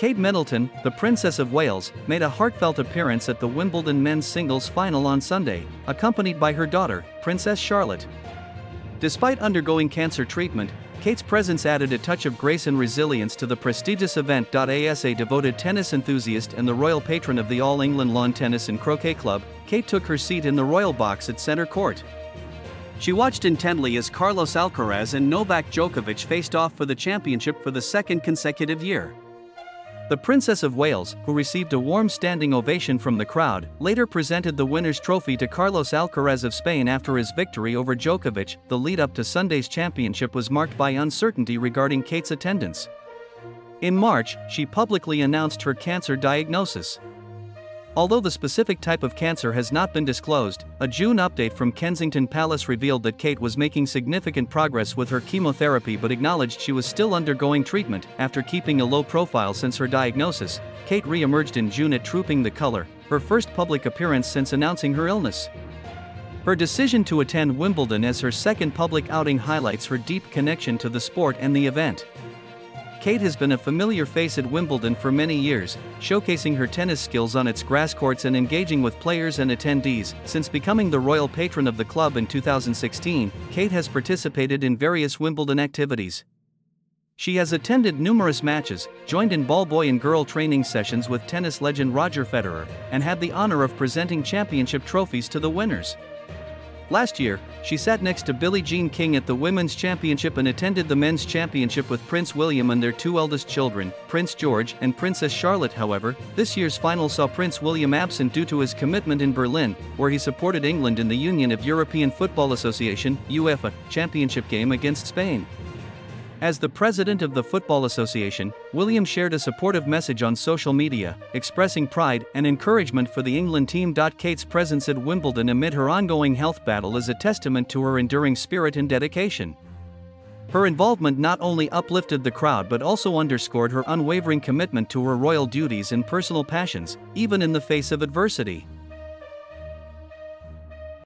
Kate Middleton, the Princess of Wales, made a heartfelt appearance at the Wimbledon men's singles final on Sunday, accompanied by her daughter, Princess Charlotte. Despite undergoing cancer treatment, Kate's presence added a touch of grace and resilience to the prestigious event. As a devoted tennis enthusiast and the royal patron of the All England Lawn Tennis and Croquet Club, Kate took her seat in the royal box at center court. She watched intently as Carlos Alcaraz and Novak Djokovic faced off for the championship for the second consecutive year. The Princess of Wales, who received a warm standing ovation from the crowd, later presented the winner's trophy to Carlos Alcaraz of Spain after his victory over Djokovic. The lead up to Sunday's championship was marked by uncertainty regarding Kate's attendance. In March, she publicly announced her cancer diagnosis. Although the specific type of cancer has not been disclosed, a June update from Kensington Palace revealed that Kate was making significant progress with her chemotherapy but acknowledged she was still undergoing treatment. After keeping a low profile since her diagnosis, Kate re emerged in June at Trooping the Colour, her first public appearance since announcing her illness. Her decision to attend Wimbledon as her second public outing highlights her deep connection to the sport and the event. Kate has been a familiar face at Wimbledon for many years, showcasing her tennis skills on its grass courts and engaging with players and attendees. Since becoming the royal patron of the club in 2016, Kate has participated in various Wimbledon activities. She has attended numerous matches, joined in ball boy and girl training sessions with tennis legend Roger Federer, and had the honor of presenting championship trophies to the winners. Last year, she sat next to Billie Jean King at the Women's Championship and attended the Men's Championship with Prince William and their two eldest children, Prince George and Princess Charlotte. However, this year's final saw Prince William absent due to his commitment in Berlin, where he supported England in the Union of European Football Association (UEFA) Championship game against Spain. As the president of the Football Association, William shared a supportive message on social media, expressing pride and encouragement for the England team. Kate's presence at Wimbledon amid her ongoing health battle is a testament to her enduring spirit and dedication. Her involvement not only uplifted the crowd but also underscored her unwavering commitment to her royal duties and personal passions, even in the face of adversity.